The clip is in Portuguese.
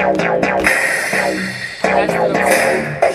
Obrigado pela